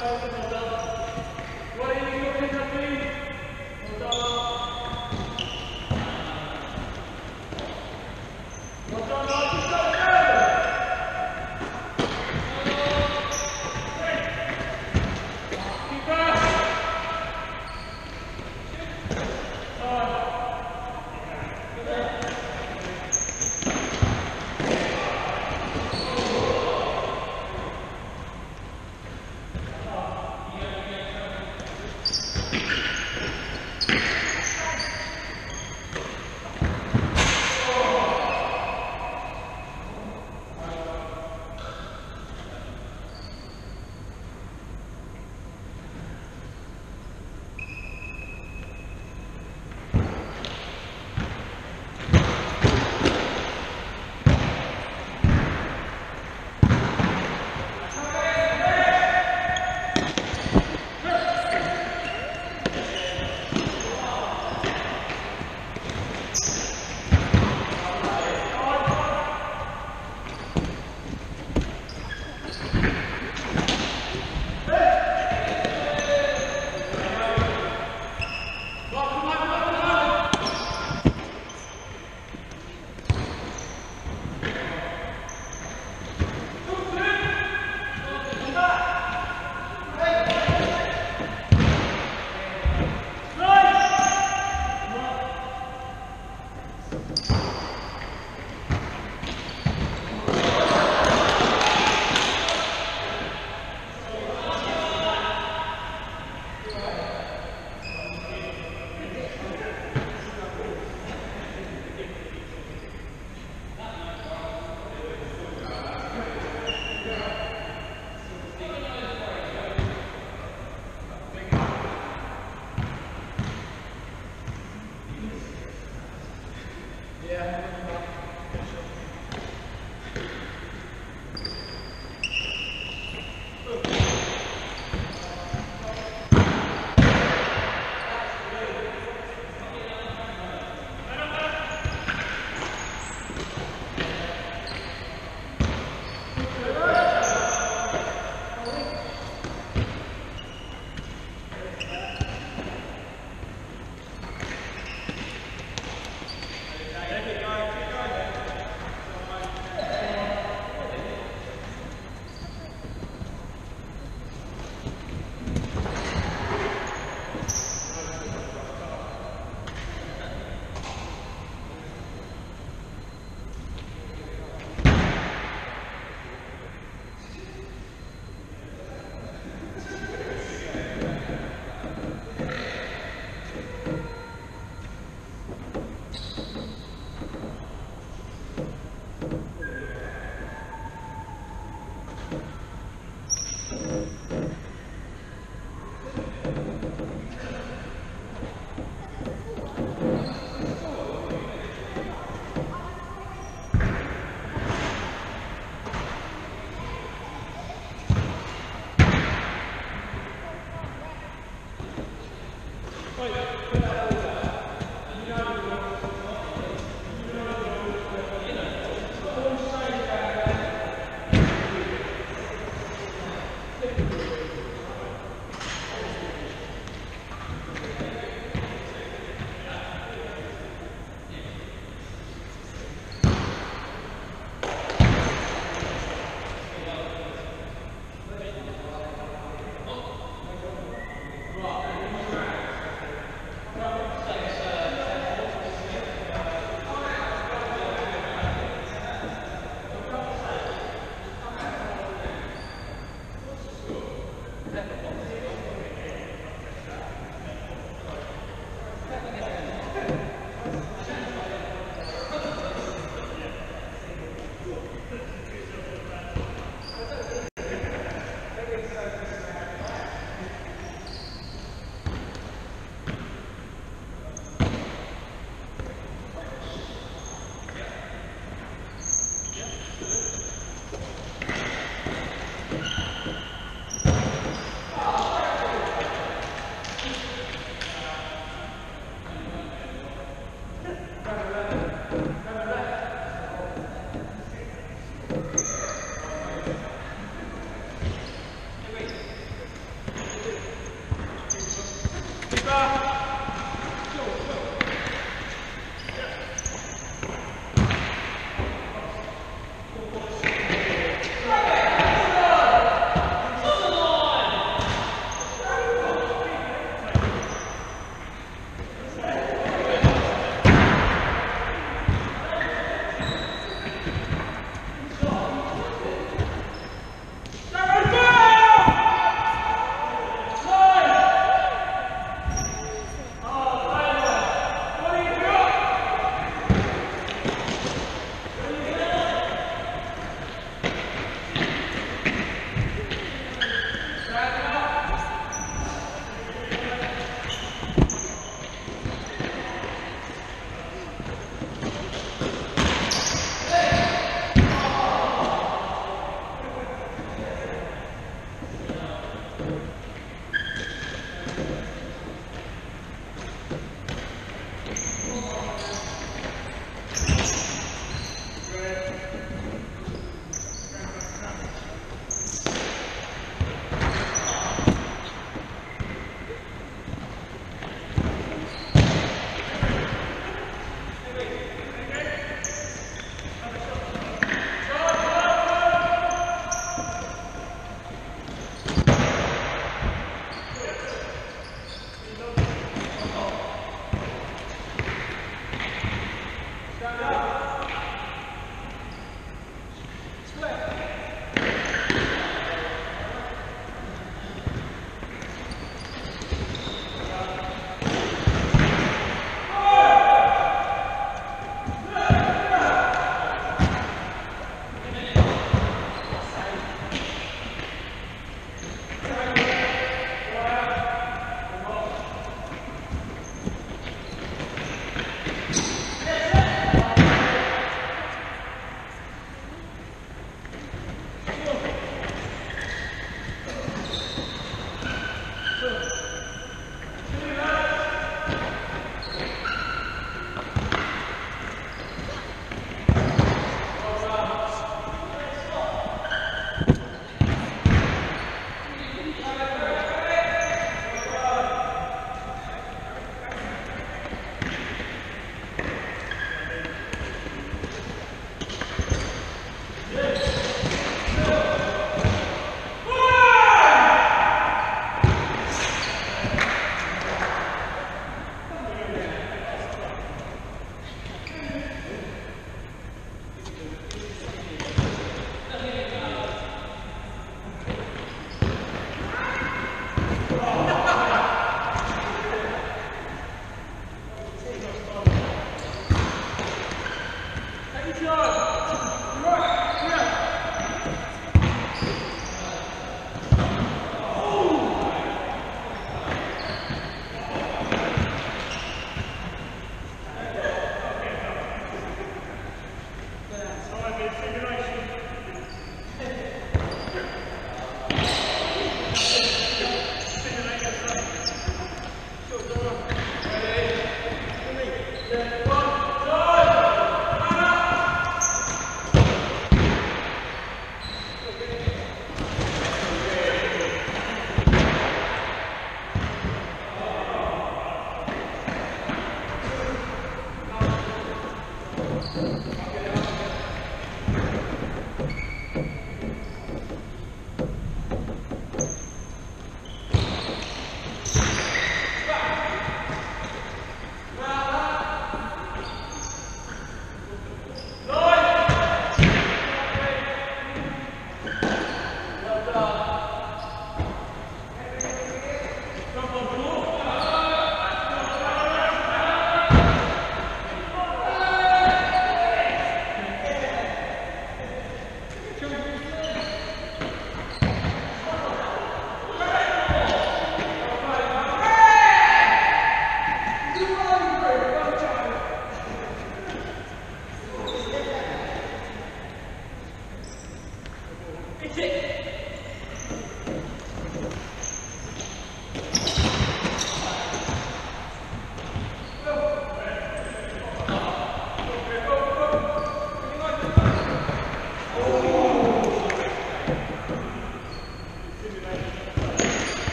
Thank you.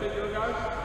Guys?